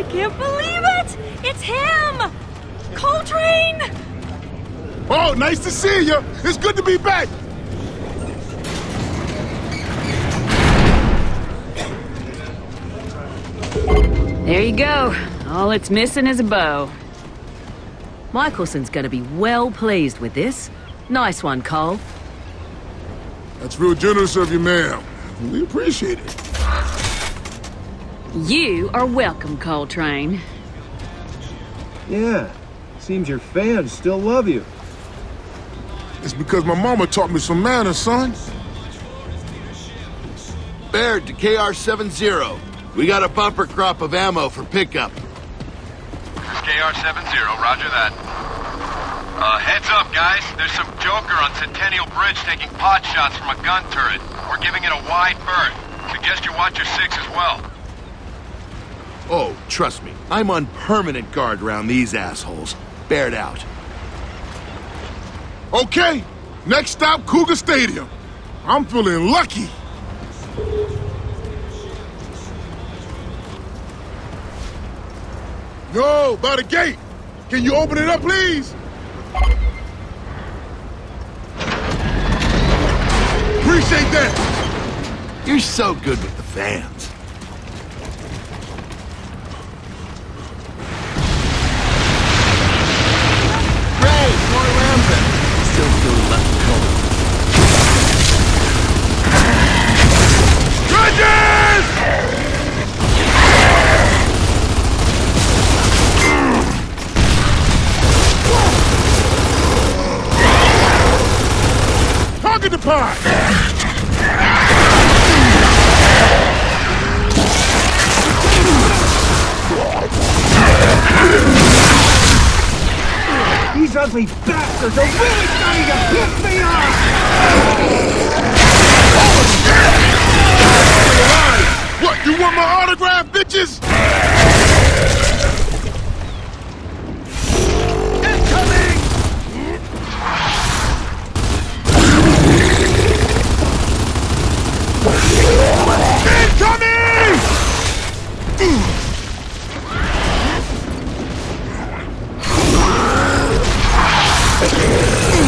I can't believe it! It's him! Cole Train! Oh, nice to see you. It's good to be back. There you go. All it's missing is a bow. Michaelson's gonna be well pleased with this. Nice one, Cole. That's real generous of you, ma'am. We appreciate it. You are welcome, Cole Train. Yeah. Seems your fans still love you. It's because my mama taught me some manners, son. Baird to KR-70. We got a bumper crop of ammo for pickup. This is KR-70, roger that. Uh, heads up, guys. There's some joker on Centennial Bridge taking pot shots from a gun turret. We're giving it a wide berth. Suggest you watch your six as well. Trust me, I'm on permanent guard around these assholes. Baird out. Okay, next stop, Cougar Stadium. I'm feeling lucky. Yo, by the gate. Can you open it up, please? Appreciate that. You're so good with the fans. Target the! These ugly bastards are really starting to piss me off!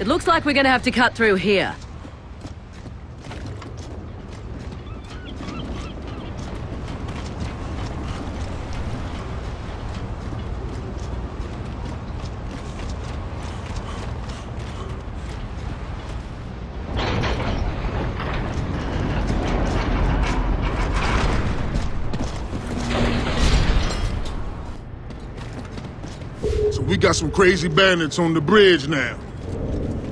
It looks like we're gonna have to cut through here. So we got some crazy bandits on the bridge now.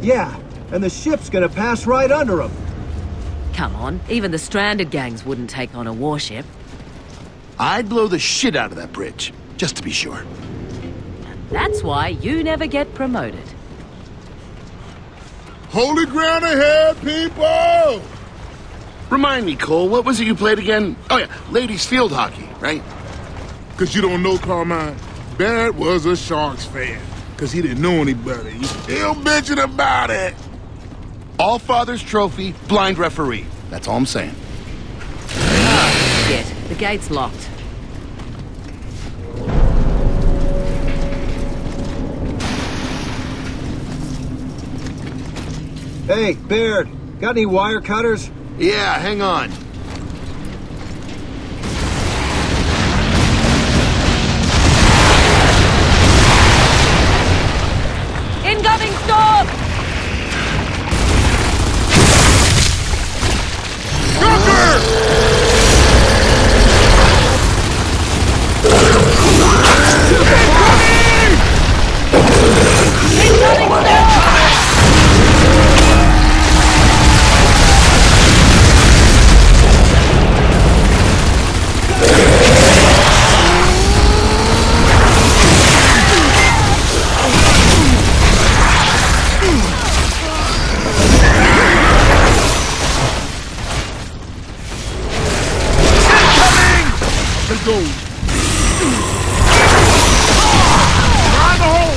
Yeah, and the ship's gonna pass right under them. Come on, even the stranded gangs wouldn't take on a warship. I'd blow the shit out of that bridge, just to be sure. That's why you never get promoted. Holy ground ahead, people! Remind me, Cole, what was it you played again? Oh yeah, ladies field hockey, right? Cause you don't know Carmine. Barrett was a Sharks fan. Cause he didn't know any better. He still bitching about it. All Father's Trophy, blind referee. That's all I'm saying. Shit, the gate's locked. Hey, Baird, got any wire cutters? Yeah, hang on. Go. Find the hole.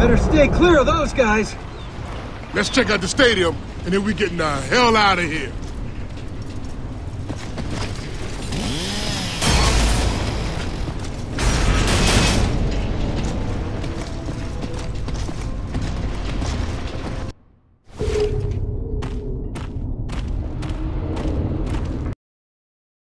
Better stay clear of those guys. Let's check out the stadium, and then we getting the hell out of here.